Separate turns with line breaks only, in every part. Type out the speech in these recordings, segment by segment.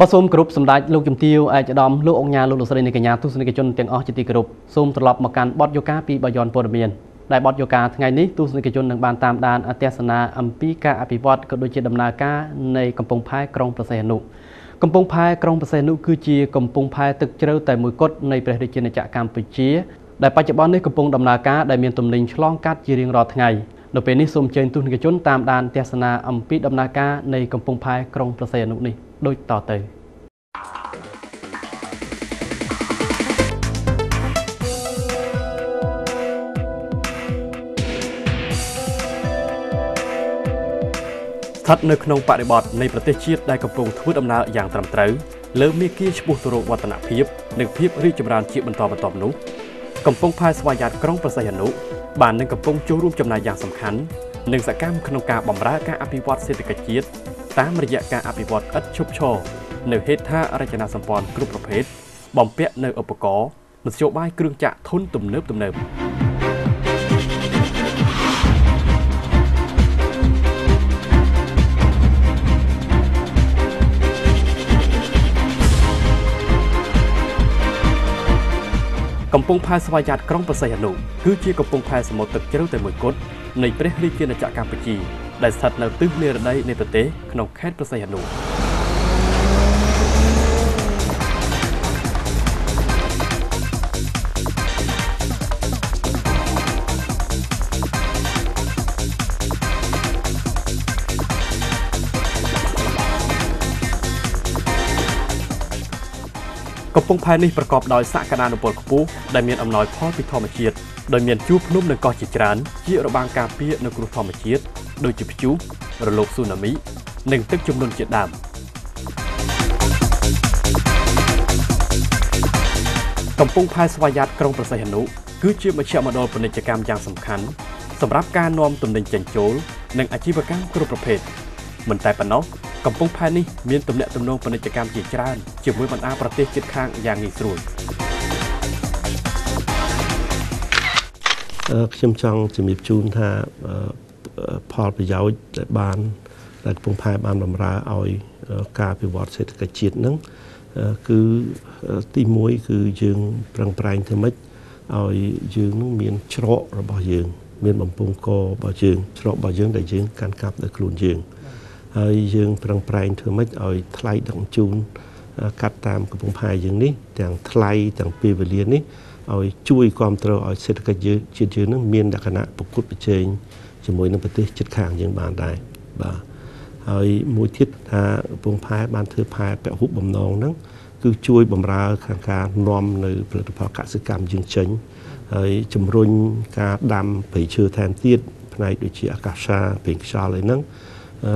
បាទសូមគោរពសម្ដេចលោកជំទាវឯកឧត្តមលោកអង្គការលោកលោកស្រីនៃកញ្ញាទស្សនិកជនទាំងអស់ជាទីគោរពសូមត្រឡប់មកកាន់បទយោការពីបាយ័នព័ត៌មានដែលបទយោការថ្ងៃនេះទស្សនិកជននឹងបានតាមដានអទេសនាអំពីការអភិវឌ្ឍក៏ដូចជាដំណើរការនៃកំពង់ផែក្រុងប្រសេះអនុកំពង់ផែក្រុងប្រសេះអនុគឺជាកំពង់ផែទឹកជ្រៅតែមួយគត់នៃព្រះរាជាណាចក្រកម្ពុជាដែលបច្ចុប្បន្ននេះកំពុងដំណើរការដែលមានទំនិញឆ្លងកាត់ជារៀងរាល់ថ្ងៃនៅពេលនេះសូមអញ្ជើញទស្សនិកជនតាមដានទស្សនាអំពីដំណើរការនៃកំពង់ផែក្រុងប្រសេះអនុនេះ ដូចតទៅ។ស្ថិតនៅក្នុងបរិបទនៃប្រទេសជាតិដែលកំពុងធ្វើដំណើរយ៉ាងត្រឹមត្រូវលើមាគ៌ាឆ្ពោះទៅរកវឌ្ឍនភាពនិងភាពរីកចម្រើនជាបន្តបន្ទាប់នោះកំពុងផែស្វ័យយ័តក្រុងប្រសិទ្ធអនុបាននឹងកំពុងចូលរួមចំណែកយ៉ាងសំខាន់ និងសកម្មក្នុងការបម្រើការអភិវឌ្ឍសេដ្ឋកិច្ចជាតិតាមរយៈការអភិវឌ្ឍឥតឈប់ឈរនៅហេដ្ឋារចនាសម្ព័ន្ធគ្រប់ប្រភេទបំពាក់នៅឧបករណ៍មធ្យោបាយគ្រឿងចក្រធុនទំនើបទំនើបកំពង់ផែស្វយ័តក្រុងប្រសិទ្ធអនុគឺជាកំពង់ផែសមុទ្រទឹកជ្រៅតែមួយគត់ នៃព្រះរាជាណាចក្រកម្ពុជា ដែលស្ថិតនៅទិសនិរតីនៃប្រទេសក្នុងខេត្តប្រសិទ្ធអនុ កំពង់ផែនេះប្រកបដោយសក្តានុពលខ្ពស់ដែលមានអំណោយផលពីធម្មជាតិដោយមានជួរភ្នំនិងកោះជាច្រើន ជារបាំងការពារនៅគ្រោះធម្មជាតិដូចជាព្យុះរលកស៊ូណាមី និងទឹកជំនន់ជាដើមកំពង់ផែស្វយ័តក្រុងប្រសិទ្ធនុគឺជាមជ្ឈមណ្ឌលពាណិជ្ជកម្មយ៉ាងសំខាន់សម្រាប់ការនាំទំនិញចេញចូលនិងអាជីវកម្មគ្រប់ប្រភេទ មិនតែប៉ុណ្ណោះកំពង់ផែនេះមានទំនាក់ទំនងពាណិជ្ជកម្មជាច្រើនជាមួយបណ្ដាប្រទេសជិតខាងយ៉ាងងាយស្រួល
ខ្ញុំចង់ជំរាបជូនថាផលប្រយោជន៍ដែលបានដែលកំពង់ផែបានបម្រើឲ្យការអភិវឌ្ឍសេដ្ឋកិច្ចជាតិនឹងគឺទី1គឺយើងប្រឹងប្រែងធ្វើម៉េចឲ្យយើងនឹងមានច្រករបស់យើង មានបំពង់ករបស់យើងច្រករបស់យើងដែលយើងកាន់កាប់ដោយខ្លួនយើង ហើយយើងប្រឹងប្រែងធ្វើម៉េចឲ្យថ្លៃដឹកជញ្ជូនកាត់តាមកំពង់ផែយើងនេះទាំងថ្លៃទាំងពេលវេលានេះឲ្យជួយគ្រប់គ្រងឲ្យសេដ្ឋកិច្ចយើងជាតិយើងនឹងមានលក្ខណៈប្រកួតប្រជែងជាមួយនឹងប្រទេសជិតខាងយើងបានដែរបាទហើយមួយទៀតថាកំពង់ផែបានធ្វើផែពហុបំណងហ្នឹងគឺជួយបំរើខាងការនាំនៅផលិតផលកសិកម្មយើងចេញហើយជំរុញការដាំព្រៃឈើថែមទៀតផ្នែកដូចជាអាកាសាពេញខ្យល់អីហ្នឹង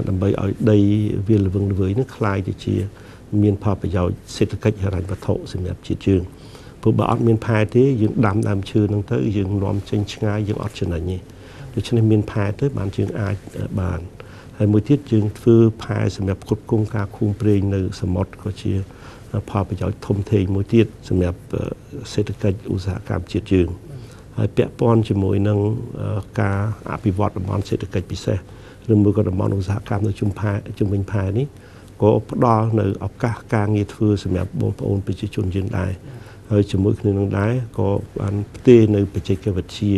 ដើម្បីឲ្យដីវាលវឹងល្វើយនឹងคล้ายទៅជា មានផលប្រយោជន៍សេដ្ឋកិច្ចហិរញ្ញវត្ថុសម្រាប់ជាតិយើងព្រោះបើអត់មានផែទេយើងដាំដើមឈើហ្នឹងទៅយើងនាំចេញឆ្ងាយយើងអត់ចំណេញទេដូច្នេះមានផែទៅបានយើងអាចបានហើយមួយទៀតយើងធ្វើផែសម្រាប់គ្រប់គ្រងការខូងប្រេងនៅសមុទ្រក៏ជាផលប្រយោជន៍ធំធេងមួយទៀតសម្រាប់សេដ្ឋកិច្ចឧស្សាហកម្មជាតិយើងហើយពាក់ព័ន្ធជាមួយនឹងការអភិវឌ្ឍតំបន់សេដ្ឋកិច្ចពិសេស ឬមួយក៏តំបន់ឧស្សាហកម្មនៅជុំផែជុំវិញផែនេះក៏ផ្ដល់នៅឱកាសការងារធ្វើសម្រាប់បងប្អូនប្រជាជនយើងដែរហើយជាមួយគ្នានឹងដែរក៏បានផ្ទេរនៅបច្ចេកវិទ្យា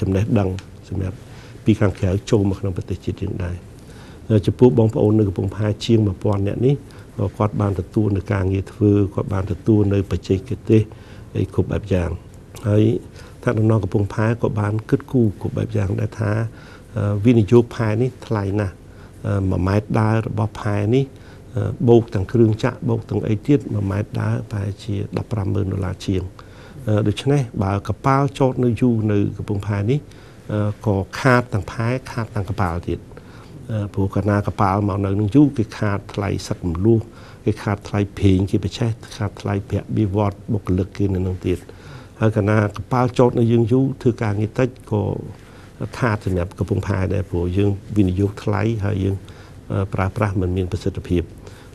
ចំណេះដឹងសម្រាប់ពីខាងក្រៅចូលមកក្នុងប្រទេសជាតិយើងដែរចំពោះបងប្អូននៅកំពង់ផែជាង1000នាក់នេះក៏គាត់បានទទួលនៅការងារធ្វើគាត់បានទទួលនៅបច្ចេកទេសអីគ្រប់បែបយ៉ាងហើយថាដំណងកំពង់ផែក៏បានគិតគូរគ្រប់បែបយ៉ាងដែរថា វិនិយោគផែនេះថ្លៃណាស់1ម៉ែត្រដើររបស់ផែនេះបូកទាំងគ្រឿងចាក់បូកទាំងអីទៀត1ម៉ែត្រដើរប្រហែលជា150,000ដុល្លារជាងដូច្នេះបើកប៉ាល់ចតនៅយូរនៅកំពង់ផែនេះក៏ខាតទាំងផែខាតទាំងកប៉ាល់ទៀតព្រោះកាលណាកប៉ាល់មកនៅនឹងយូរគេខាតថ្លៃសឹកមលូសគេខាតថ្លៃប្រេងគេប្រឆេះខាតថ្លៃប្រាក់បៀវត្តបុគ្គលិកគេនៅនឹងទៀតហើយកាលណាកប៉ាល់ចតនៅយើងយូរធ្វើការងារតិចក៏ ថាសម្រាប់កំពង់ផែដែរព្រោះយើងវិនិយោគថ្លៃហើយយើងប្រើប្រាស់មិនមានប្រសិទ្ធភាព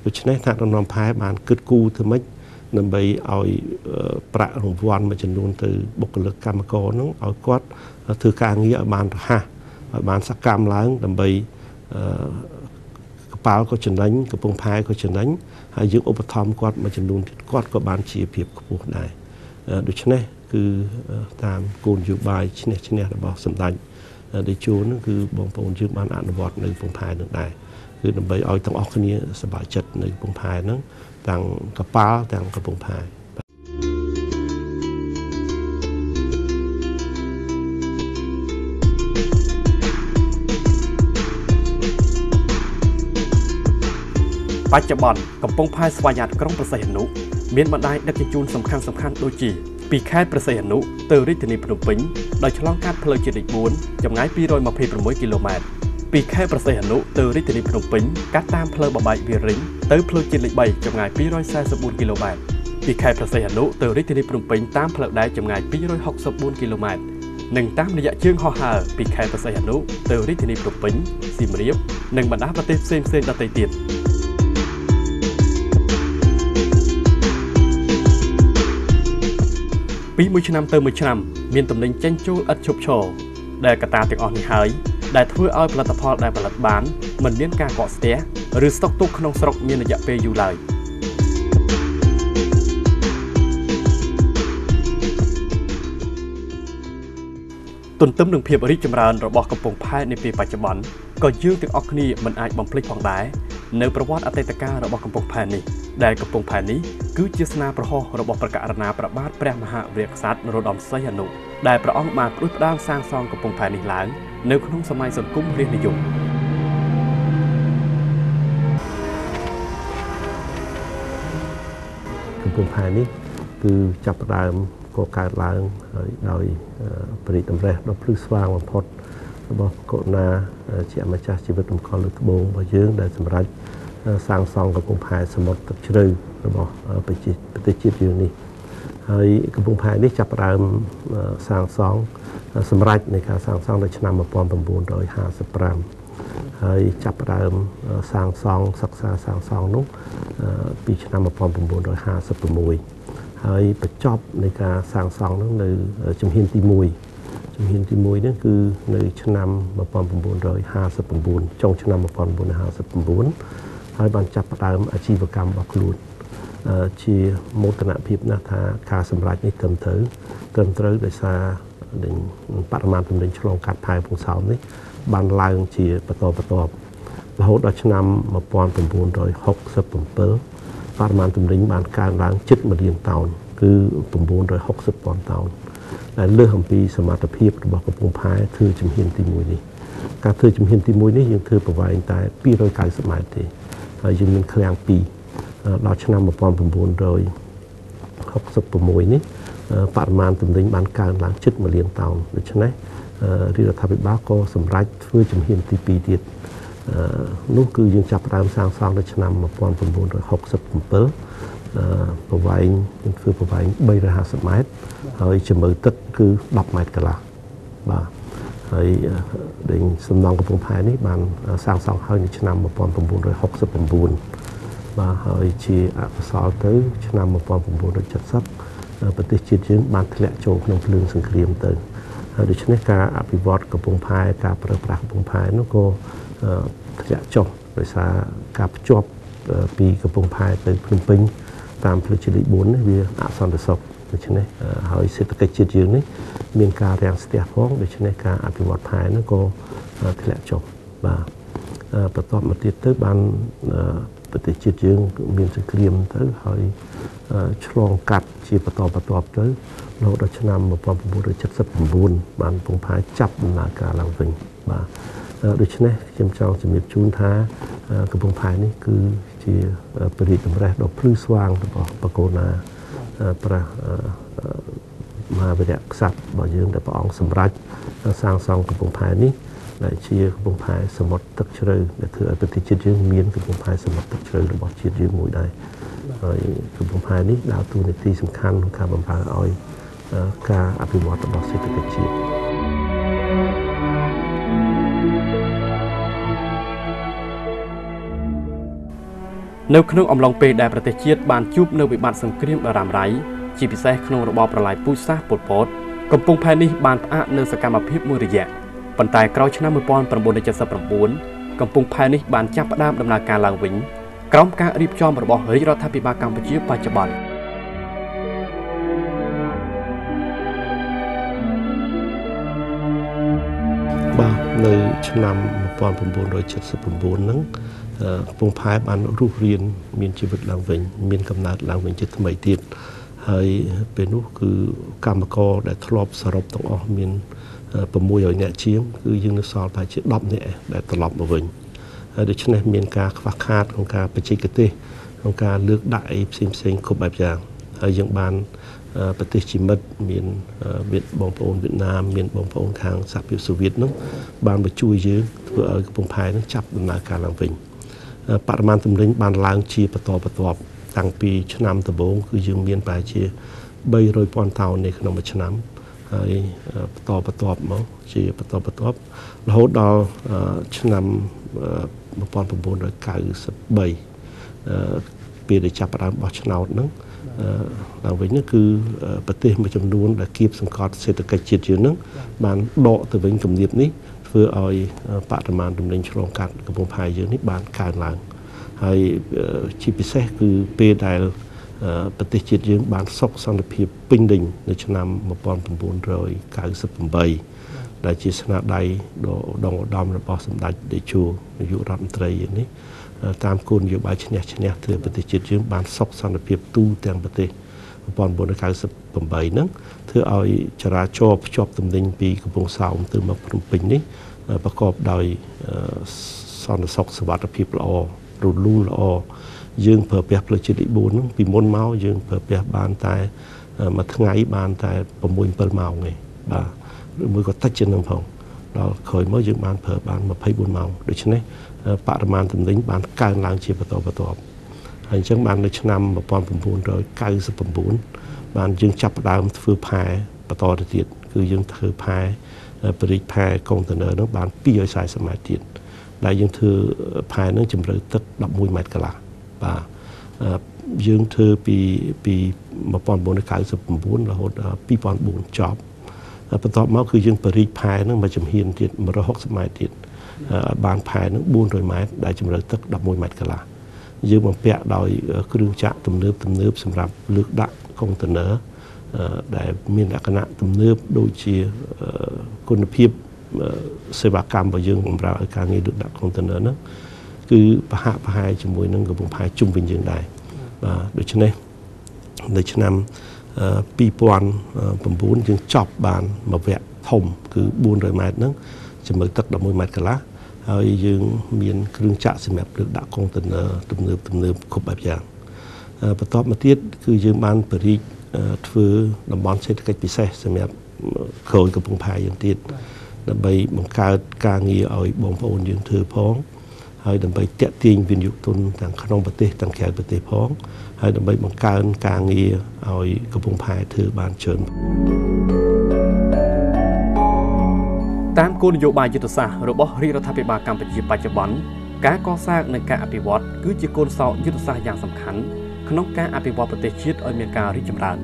ដូច្នេះថាដំណំផែបានគិតគូរធ្វើម៉េចដើម្បីឲ្យប្រាក់រង្វាន់មួយចំនួនទៅបុគ្គលិកកម្មករនោះឲ្យគាត់ធ្វើការងារឲ្យបានរហ័សឲ្យបានសកម្មឡើងដើម្បីកំពប៉ាល់ក៏ចំណេញកំពង់ផែក៏ចំណេញហើយយើងឧបត្ថម្ភគាត់មួយចំនួនទៀតគាត់ក៏បានជាភាពខ្ពស់ដែរដូច្នេះ គឺតាមគោលនយោបាយឈ្នះឈ្នះរបស់សម្ដេចតេជោនឹងគឺបងប្អូនយើងបានអនុវត្តនៅកំពង់ផែនឹងដែរគឺដើម្បីឲ្យទាំងអស់គ្នាសប្បាយចិត្តនៅកំពង់ផែហ្នឹងទាំងកប៉ាល់ទាំងកំពង់ផែ
បច្ចុប្បន្នកំពង់ផែស្វយ័តក្រុងប្រសិទ្ធនុមានបណ្ដាញដឹកជញ្ជូនសំខាន់សំខាន់ដូចជា ពីខេត្តប្រសិទ្ធនុទៅរាជធានីភ្នំពេញដោយឆ្លងកាត់ផ្លូវជាតិលេខ4ចម្ងាយ226គីឡូម៉ែត្រពីខេត្តប្រសិទ្ធនុទៅរាជធានីភ្នំពេញកាត់តាមផ្លូវបបែកវារិញទៅផ្លូវជាតិលេខ3ចម្ងាយ244គីឡូម៉ែត្រពីខេត្តប្រសិទ្ធនុទៅរាជធានីភ្នំពេញតាមផ្លូវដែកចម្ងាយ264គីឡូម៉ែត្រនិងតាមរយៈជើងហោះហើរពីខេត្តប្រសិទ្ធនុទៅរាជធានីភ្នំពេញសៀមរាបនិងបណ្ដាប្រទេសផ្សេងៗដទៃទៀត ពីមួយឆ្នាំទៅមួយឆ្នាំមានតំណែងចេញចូលឥតឈប់ឈរដែលកត្តាទាំងអស់នេះហើយដែលធ្វើឲ្យផលិតផលដែលផលិតបានមិនមានការកកស្ទះឬស្តុកទុកក្នុងស្រុកមានរយៈពេលយូរឡើយទន្ទឹមនឹងភាពរីកចម្រើនរបស់កំពង់ផែនាពេលបច្ចុប្បន្នក៏យើងទាំងអស់គ្នាមិនអាចបំភ្លេចផងដែរ នៅប្រវត្តិអតីតកាលរបស់កំពង់ផែនេះដែលកំពង់ផែនេះគឺជាស្នាប្រហោះរបស់ប្រកាសណាប្របាទព្រះមហាវីរក្សត្រនរោត្តមសីហនុដែលព្រះអង្គបានផ្ដួចផ្ដើមសាងសង់កំពង់ផែនេះឡើងនៅក្នុងសម័យសង្គមរាស្ត្រនិយម
កំពង់ផែនេះគឺចាប់ផ្ដើមកកើតឡើងហើយដោយបរិតម្រេះដ៏ភ្លឺស្វាងបំផុត របស់កុណាជាម្ចាស់ជីវិតរំខលលើត្បូងរបស់យើងដែលសម្រាប់សាងសង់កំពង់ផែសមុទ្រទឹកជ្រៅរបស់ប្រទេសជាតិយើងនេះហើយកំពង់ផែនេះចាប់ផ្ដើមសាងសង់សម្រាប់នៃការសាងសង់នៅឆ្នាំ1955ហើយចាប់ផ្ដើមសាងសង់សិក្សាសាងសង់នោះពីឆ្នាំ1956ហើយបញ្ចប់នៃការសាងសង់នោះនៅជំហានទី1 ជំហានទី1នេះគឺនៅឆ្នាំ1959ចុងឆ្នាំ1959ហើយបានចាប់ផ្ដើមអាជីវកម្មរបស់ខ្លួនជាមោទនភាពណាស់ថាការសម្រេចនេះត្រឹមត្រូវត្រឹមត្រូវដោយសារបរិមាណទំនិញឆ្លងកាត់ផែពងសោមនេះបានឡើងជាបន្តបន្ទាប់រហូតដល់ឆ្នាំ1967បរិមាណទំនិញបានកើនឡើងជិត1លានតោនគឺ960ពាន់តោនដែ លលើសអំពីសមត្ថភាពរបស់កំពង់ផែធ្វើជំហានទី1នេះការធ្វើជំហានទី1នេះយើងធ្វើប្រវែងតែ290ម៉ែត្រទេហើយយើងមានឃ្លាំង2ដល់ឆ្នាំ1966នេះបរិមាណទំនិញបានកើនឡើងជិត1លានតោនដូច្នេះរាជរដ្ឋាភិបាលក៏សម្រេចធ្វើជំហានទី2ទៀតនោះគឺយើងចាប់ផ្ដើមសាងសង់នៅឆ្នាំ1967 ប្រវែងធ្វើប្រវែង350ម៉ែត្រហើយជំរឿទឹកគឺ10ម៉ែត្រកន្លះបាទហើយដេញសំណង់កំពង់ផែនេះបានសាងសង់ហើយនៅឆ្នាំ1969បាទហើយជាអកុសលទៅ ឆ្នាំ1970ប្រទេសជាតិយើងបានធ្លាក់ចូលក្នុងភ្លើងសង្គ្រាមទៅហើយដូច្នេះការអភិវឌ្ឍកំពង់ផែការប្រើប្រាស់កំពង់ផែនោះក៏ធ្លាក់ចុះដោយសារការភ្ជាប់ពីកំពង់ផែទៅភ្នំពេញ តាមផ្លូវជាតិលេខ4នេះវាអសន្តិសុខដូច្នេះហើយសេដ្ឋកិច្ចជាតិយើងនេះមានការរាំងស្ទះផងដូច្នេះការអភិវឌ្ឍផែនោះក៏ធ្លាក់ចុះបាទបន្ទាប់មកទៀតទៅបានប្រទេសជាតិយើងមានសង្គ្រាមទៅហើយឆ្លងកាត់ជាបន្តបន្ទាប់ទៅរហូតដល់ឆ្នាំ1979បានពងផែចាប់ដំណើរការឡើងវិញបាទដូច្នេះខ្ញុំចង់ជំរាបជូនថាកំពង់ផែនេះគឺ ជាពរិទ្ធតម្រេះដ៏ភ្លឺស្វាងរបស់បកូណាព្រះមហាវីរៈក្សត្ររបស់យើងដែលព្រះអង្គសម្រេចសាងសង់កំពង់ផែនេះដែលជាកំពង់ផែសមុទ្រទឹកជ្រៅដែលធ្វើឲ្យប្រទេសជាតិយើងមានកំពង់ផែសមុទ្រទឹកជ្រៅរបស់ជាតិយើងមួយដែរហើយកំពង់ផែនេះដើរតួនាទីសំខាន់ក្នុងការបំរើឲ្យការអភិវឌ្ឍរបស់សេដ្ឋកិច្ចជាតិ
នៅក្នុងអំឡុងពេលដែលប្រទេសជាតិបានជួបនៅវិបត្តិសង្គ្រាមដ៏រ៉ាំរ៉ៃជាពិសេសក្នុងរបបប្រល័យពូជសាសន៍ប៉ុលពតកំពង់ផែនេះបានផ្អាកនៅសកម្មភាពមួយរយៈប៉ុន្តែក្រោយឆ្នាំ1979កំពង់ផែនេះបានចាប់ផ្ដើមដំណើរការឡើងវិញក្រោមការរៀបចំរបស់រាជរដ្ឋាភិបាលកម្ពុជាបច្ចុប្បន្ន
បាទនៅឆ្នាំ1979ហ្នឹង កំពង់ផែបានរស់រានមានជីវិតឡើងវិញ មានកំណើតឡើងវិញជាថ្មីទៀតហើយពេលនោះគឺកម្មករដែលធ្លាប់សរុបទាំងអស់មាន600នាក់ជាងគឺយើងនៅសល់តែជា10នាក់ដែលត្រឡប់មកវិញហើយដូច្នេះមានការខ្វះខាតក្នុងការបច្ចេកទេសក្នុងការលើកដាក់អីផ្សេងផ្សេងគ្រប់បែបយ៉ាងហើយយើងបានប្រទេសជាមិត្តមានមានបងប្អូនវៀតណាមមានបងប្អូនខាងសហភាពសូវៀតនោះបានមកជួយយើងធ្វើឲ្យកំពង់ផែនឹងចាប់ដំណើរការឡើងវិញ បរិមាណទំនិញបានឡើងជាបន្តបន្ទាប់តាំងពីឆ្នាំដំបូងគឺយើងមានប្រហែលជា300,000តោននៅក្នុងមួយឆ្នាំហើយបន្តបន្ទាប់មកជាបន្តបន្ទាប់រហូតដល់ឆ្នាំ1993ពេលដែលចាប់ផ្ដើមបោះឆ្នោតហ្នឹងឡើងវិញនោះគឺប្រទេសមួយចំនួនដែលគៀបសង្កត់សេដ្ឋកិច្ចជាតិយើងហ្នឹងបានដកទៅវិញគំនាបនេះ ធ្វើឲ្យបរិមាណទំនិញឆ្លងកាត់កំពង់ផែយើងនេះបានកើនឡើងហើយជាពិសេសគឺពេលដែលប្រទេសជាតិយើងបានសុខសន្តិភាពពេញលេញនៅឆ្នាំ1998ដែលជាស្នាដៃដ៏ដងឧត្តមរបស់សម្ដេចតេជោនាយករដ្ឋមន្ត្រីនេះតាមគោលនយោបាយឈ្នះឈ្នះធ្វើប្រទេសជាតិយើងបានសុខសន្តិភាពទូទាំងប្រទេស 1998ហ្នឹងធ្វើឲ្យចរាចរណ៍ភ្ជាប់ទំនិញពីកំពង់សោមទៅមកភ្នំពេញនេះប្រកបដោយសន្តិសុខសុវត្ថិភាពល្អរលូនល្អយើងប្រើប្រាស់ផ្លូវជាតិលេខ4ហ្នឹងពីមុនមកយើងប្រើប្រាស់បានតែមួយថ្ងៃបានតែ6 7ម៉ោងទេបាទឬមួយក៏តិចជាងនឹងផងដល់ក្រោយមកយើងបានប្រើបាន24ម៉ោងដូច្នេះបរិមាណទំនិញបានកើនឡើងជាបន្តបន្ទាប់ ហើយអញ្ចឹងបាននៅឆ្នាំ1999បានយើងចាប់ផ្ដើមធ្វើផែបន្តទៅទៀតគឺយើងធ្វើផែបរិយាផែកុងតឺន័រនោះបាន240ម៉ែត្រទៀតដែលយើងធ្វើផែនឹងជម្រៅទឹក11ម៉ែត្រកន្លះបាទយើងធ្វើពីពី1999រហូតដល់2004ចប់បន្ទាប់មកគឺយើងបរិយាផែនឹងមកចំហៀនទៀត160ម៉ែត្រទៀតបានផែនឹង400ម៉ែត្រដែលជម្រៅទឹក11ម៉ែត្រកន្លះ យើងបំពាក់ដោយគ្រឿងចាក់ទំនើបទំនើបសម្រាប់លើកដាក់កុងតឺន័រដែលមានលក្ខណៈទំនើបដូចជាគុណភាពសេវាកម្មរបស់យើងបំរើឲ្យការងារលើកដាក់កុងតឺន័រហ្នឹងគឺប្រហាក់ប្រហែលជាមួយនឹងកំពង់ផែជុំវិញយើងដែរបាទដូច្នេះនៅឆ្នាំ2009យើងចប់បានមួយវគ្គធំគឺ400ម៉ែត្រហ្នឹងជំរឿទឹក11ម៉ែត្រកន្លះ ហើយយើងមានគ្រឿងចាក់សម្រាប់លើកដាក់កុងតឺន័រទំនើបទំនើបគ្រប់បែបយ៉ាងបន្ទាប់មកទៀតគឺយើងបានបរិយាធ្វើតំបន់សេដ្ឋកិច្ចពិសេសសម្រាប់ក្រោយកំពង់ផែយើងទៀតដើម្បីបង្កើតការងារឲ្យបងប្អូនយើងធ្វើផងហើយដើម្បីតាក់ទាញវិនិយោគទុនទាំងក្នុងប្រទេសទាំងក្រៅប្រទេសផងហើយដើម្បីបង្កើនការងារឲ្យកំពង់ផែធ្វើបានច្រើន
តាមគោលនយោបាយយុទ្ធសាស្ត្ររបស់រាជរដ្ឋាភិបាលកម្ពុជាបច្ចុប្បន្នការកសាងនិងការអភិវឌ្ឍគឺជាគោលសោយុទ្ធសាស្ត្រយ៉ាងសំខាន់ក្នុងការអភិវឌ្ឍប្រទេសជាតិឲ្យមានការរីកចម្រើន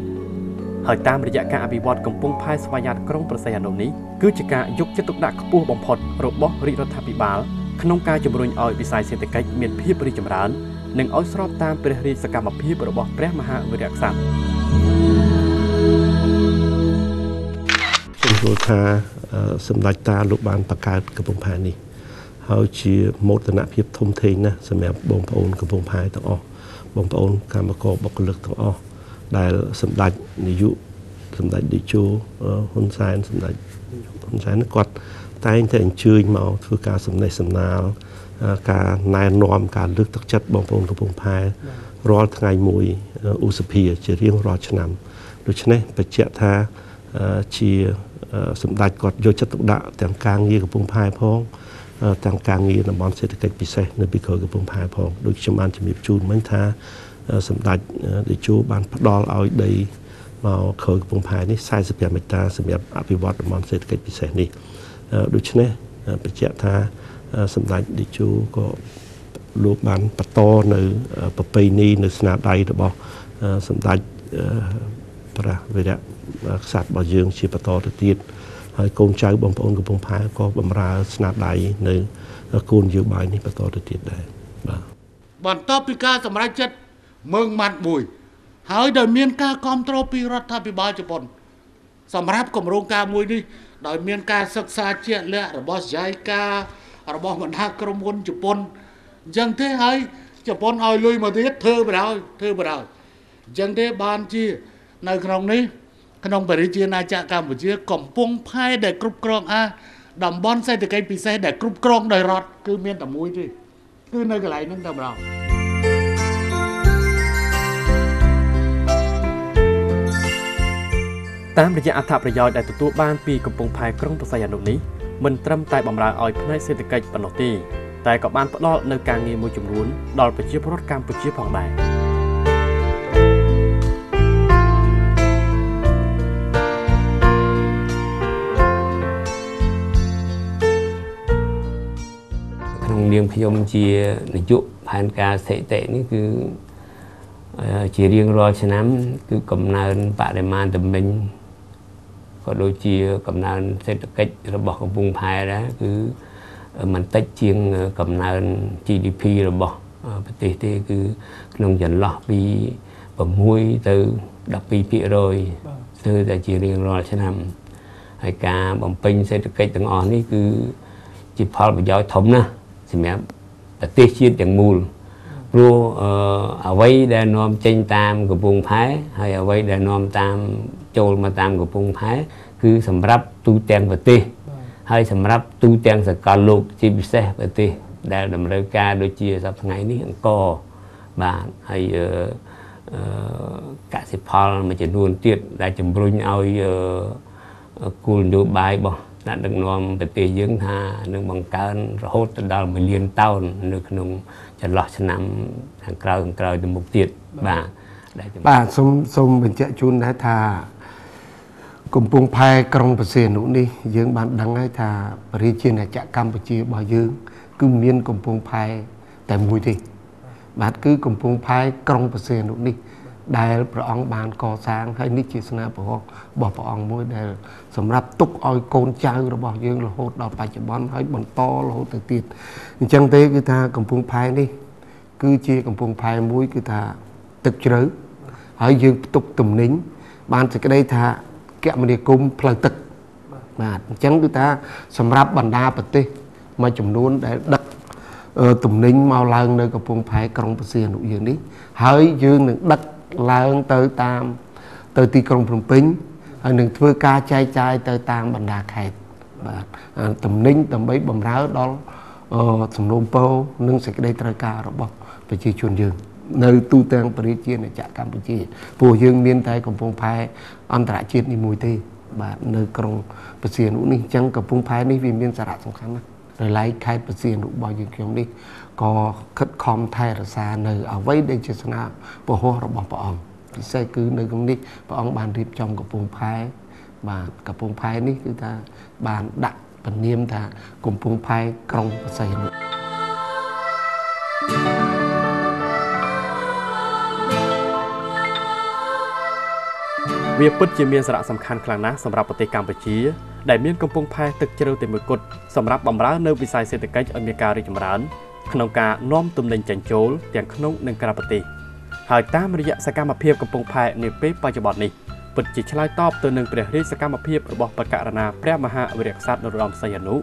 ហើយតាមរយៈការអភិវឌ្ឍកំពង់ផែស្វយ័តក្រុងប្រស័យអនុនេះគឺជាការយកចិត្តទុកដាក់ខ្ពស់បំផុតរបស់រាជរដ្ឋាភិបាលក្នុងការជំរុញឲ្យវិស័យសេដ្ឋកិច្ចមានភាពរីកចម្រើននិងឲ្យស្របតាមព្រះរាជសកម្មភាពរបស់ព្រះមហាវីរក្សត្រ
ខ្ញុំគិតថា សម្ដេចតាលោកបានបង្កើតកំពង់ផែនេះហើយជាមោទនភាពធំធេងណាស់សម្រាប់បងប្អូនកំពង់ផែទាំងអស់បងប្អូនកម្មករបុគ្គលិកទាំងអស់ដែលសម្ដេចនាយកសម្ដេចតេជោហ៊ុនសែនសម្ដេចហ៊ុនសែនគាត់តែងតែអញ្ជើញមកធ្វើការសំណេះសំណាលការណែនាំការលើកទឹកចិត្តបងប្អូនកំពង់ផែរាល់ថ្ងៃមួយឧសភាជារៀងរាល់ឆ្នាំដូច្នេះបញ្ជាក់ថាជា សម្ដេចគាត់យកចិត្តទុកដាក់ទាំងការងារកំពង់ផែផងទាំងការងារតំបន់សេដ្ឋកិច្ចពិសេសនៅពីក្រោយកំពង់ផែផងដូចខ្ញុំបានជំរាបជូនមិញថាសម្ដេចតេជោបានផ្ដល់ឲ្យដីមកក្រោយកំពង់ផែនេះ45ហិកតាសម្រាប់អភិវឌ្ឍតំបន់សេដ្ឋកិច្ចពិសេសនេះដូច្នេះបញ្ជាក់ថាសម្ដេចតេជោក៏លោកបានបន្តនៅប្រពៃណីនៅស្នាដៃរបស់សម្ដេចព្រះវីរៈ ក្សត្ររបស់យើងជាបន្តទៅទៀតហហើយកូនចៅបងប្អូនកំពង់ផែក៏បំរើស្នាដៃនៅគោលនយោបាយនេះបន្តទៅទៀតដែរបាទ
បន្ទាប់ពីការសម្រេចចិត្តមើងម៉ាត់មួយ ហើយដោយមានការគ្រប់គ្រងពីរដ្ឋាភិបាលជប៉ុន សម្រាប់គម្រោងការមួយនេះដោយមានការសិក្សាជាក់លាក់របស់យាយការបស់បណ្ដាក្រុមហ៊ុនជប៉ុនអញ្ចឹងទេហើយជប៉ុនឲ្យលុយមកទៀតធ្វើបណ្ដោយធ្វើបណ្ដោយអញ្ចឹងទេបានជានៅក្នុងនេះ ក្នុងបរិជាណាចក្រកម្ពុជា កំពុងផែដែលគ្រប់គ្រងអាតំបន់សេដ្ឋកិច្ចពិសេសដែលគ្រប់គ្រងដោយរដ្ឋគឺមានតែមួយទេគឺនៅកន្លែងហ្នឹងតែម្ដង
តាមរយៈអត្ថប្រយោជន៍ដែលទទួលបានពីកំពង់ផែក្រុងបរសៃអនុនេះមិនត្រឹមតែបម្រើឲ្យផ្នែកសេដ្ឋកិច្ចប៉ុណ្ណោះទេតែក៏បានផ្ដល់នូវការងារមួយចំនួនដល់ប្រជាពលរដ្ឋកម្ពុជាផងដែរ
នុងនាមខ្ញុំជានាយកផែនការស្ថិតិនេះគឺជារៀងរាល់ឆ្នាំ គឺកំណើនបរិមាណទំនិញក៏ដូចជាកំណើនសេដ្ឋកិច្ចរបស់កំពង់ផែដែរគឺមិនតិចជាងកំណើន GDP របស់ប្រទេសទេគឺក្នុងចន្លោះពី6ទៅ12%ស្ទើរតែជារៀងរាល់ឆ្នាំហើយការបំពេញសេដ្ឋកិច្ចទាំងអស់នេះគឺជាផលប្រយោជន៍ធំណាស់ សម្រាប់ប្រទេសជាតិទាំងមូលព្រោះអ្វីដែលនាំចេញតាមកំពង់ផែហើយអ្វីដែលនាំតាមចូលមកតាមកំពង់ផែគឺសម្រាប់ទូទាំងប្រទេសហើយសម្រាប់ទូទាំងសកលលោកជាពិសេសប្រទេសដែលតម្រូវការដូចជាសប្តាហ៍ថ្ងៃនេះអង្គបាទហើយអឺកសិផលមួយចំនួនទៀតដែលជំរុញឲ្យគោលនយោបាយរបស់ ថ្នាក់ដឹកនាំប្រទេសយើងថានឹងបង្កើនរហូតទៅដល់1លានតោននៅក្នុងចន្លោះឆ្នាំខាងក្រោយខាងក្រោយទៅមុខទៀតបាទ
បាទសូមសូមបញ្ជាក់ជូនដែរថាកំពង់ផែក្រុងបរសេនុនេះយើងបានដឹងហើយថាប្រជាណាចក្រកម្ពុជារបស់យើង គឺមានកំពង់ផែតែមួយទេបាទគឺកំពង់ផែក្រុងបរសេនុនេះ ដែលព្រះអង្គបានកសាងហើយនេះជាស្នាព្រះរបស់ព្រះអង្គមួយដែលសម្រាប់ទុកឲ្យកូនចៅរបស់យើងរហូតដល់បច្ចុប្បន្នហើយបន្តរហូតទៅទៀតអញ្ចឹងទេគឺថាកំពង់ផែនេះ គឺជាកំពង់ផែមួយគឺថាទឹកជ្រៅហើយយើងផ្ទុកទំនិញបានសេចក្តីថាគមនាគមន៍ផ្លូវទឹកបាទអញ្ចឹងគឺថាសម្រាប់បណ្ដាប្រទេសមួយចំនួនដែលដឹកទំនិញមកឡើងនៅកំពង់ផែក្រុងបសៀនុយើងនេះហើយយើងនឹងដឹក ឡើងទៅតាម ទៅទីក្រុងភ្នំពេញហើយនឹងធ្វើការចែកចាយទៅតាមបណ្ដាខេត្តបាទតំណែងដើម្បីបម្រើដល់សំណូមពរនិងសេចក្តីត្រូវការរបស់ប្រជាជនយើងនៅទូទាំងប្រជាណាចក្រកម្ពុជាព្រោះយើងមានតែកំពង់ផែអន្តរជាតិនេះមួយទេបាទនៅក្រុងបសៀនុនេះអញ្ចឹងកំពង់ផែនេះវាមានសារៈសំខាន់ណាស់រឡៃខេត្តបសៀនុរបស់យើងខ្ញុំនេះ ក៏ខិតខំថែរក្សានៅអ្វីដែលជាស្នាពហុរបស់ព្រះអង្គពិសេសគឺនៅក្នុងនេះព្រះអង្គបានរៀបចំកំពង់ផែបាទកំពង់ផែនេះគឺថាបានដាក់ពនាមថាកំពង់ផែក្រុងបសីនុ
វាពិតជាមានសារៈសំខាន់ខ្លាំងណាស់សម្រាប់ប្រទេសកម្ពុជា ដែលមានកំពង់ផែទឹកជ្រៅតែមួយគត់សម្រាប់បម្រើនៅវិស័យសេដ្ឋកិច្ចឲ្យមានការរីកចម្រើន ក្នុងការនាំទំនិញចេញចូលទាំងក្នុងនិងក្រៅប្រទេសហើយតាមរយៈសកម្មភាពកំពង់ផែនាពេលបច្ចុប្បន្ននេះពិតជាឆ្លើយតបទៅនឹងព្រះរាជសកម្មភាពរបស់បកករណាព្រះមហាវីរក្សត្រនរោត្តមសីហនុ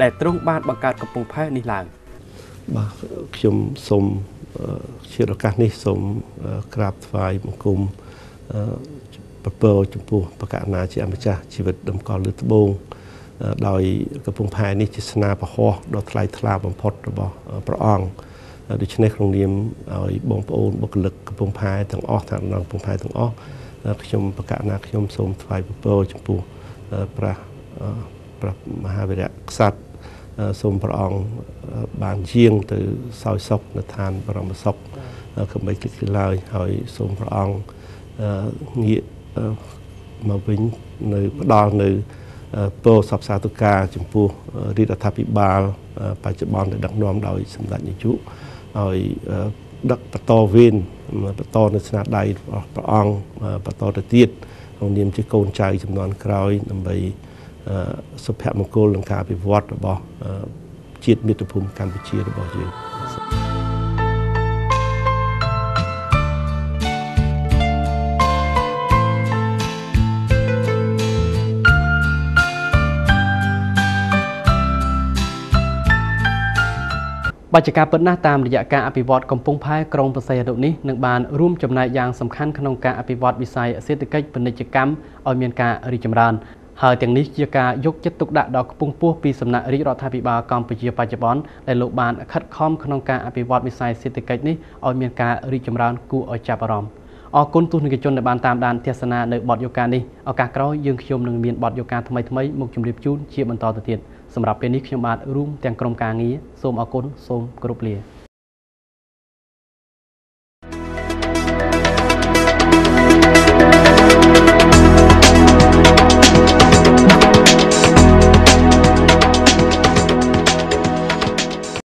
ដែលទ្រង់បានបង្កើតកំពង់ផែនេះឡើង
បាទខ្ញុំសូមជាឱកាសនេះសូមក្រាបថ្វាយបង្គំប្រពើចំពោះបកណាជាអម្ចាស់ជីវិតដំកល់លើត្បូង ដោយកំពង់ផែនេះជាស្នាពហោះដ៏ថ្លៃថ្លាបំផុតរបស់ព្រះអង្គដូច្នេះក្នុងនាមឲ្យបងប្អូនបុគ្គលិកកំពង់ផែទាំងអស់តាមកំពង់ផែទាំងអស់ខ្ញុំបកណាខ្ញុំសូមថ្វាយពរចំពោះព្រះព្រះមហាវីរៈក្សត្រសូមព្រះអង្គបានយាងទៅសោយសុខនៅឋានបរមសុខកុំបីគិតគិតឡើយហើយសូមព្រះអង្គងាកមកវិញនៅផ្ដល់នៅ ពោសពសាទុការចំពោះរាជរដ្ឋាភិបាល បច្ចុប្បន្នដែលដឹកនាំដោយសម្ដេចនាយកឲ្យដឹកបន្តវេនបន្តនៅស្នាដៃរបស់ព្រះអង្គបន្តទៅទៀតក្នុងនាមជាកូនចៅចំនួនក្រោយដើម្បីសុភមង្គលនិងការអភិវឌ្ឍរបស់ជាតិមាតុភូមិកម្ពុជារបស់យើង
បច្ចការពិតណាស់តាមរយៈការអភិវឌ្ឍកំពង់ផែក្រុងប្រស័យអនុនេះនឹងបានរួមចំណែកយ៉ាងសំខាន់ក្នុងការអភិវឌ្ឍវិស័យសេដ្ឋកិច្ចពាណិជ្ជកម្មឲ្យមានការរីកចម្រើនហើយទាំងនេះជាការយកចិត្តទុកដាក់ដ៏ខ្ពង់ខ្ពស់ពីសំណាក់រាជរដ្ឋាភិបាលកម្ពុជាបច្ចុប្បន្នដែលលោកបានខិតខំក្នុងការអភិវឌ្ឍវិស័យសេដ្ឋកិច្ចនេះឲ្យមានការរីកចម្រើនគួរឲ្យចាប់អារម្មណ៍អរគុណទស្សនិកជនដែលបានតាមដានទស្សនានៅបទយកានេះឱកាសក្រោយយើងខ្ញុំនឹងមានបទយកាថ្មីថ្មីមកជម្រាបជូនជាបន្តទៅទៀត សម្រាប់ពេលនេះខ្ញុំបាទរួមទាំងក្រុមការងារសូមអរគុណសូមគោរពលា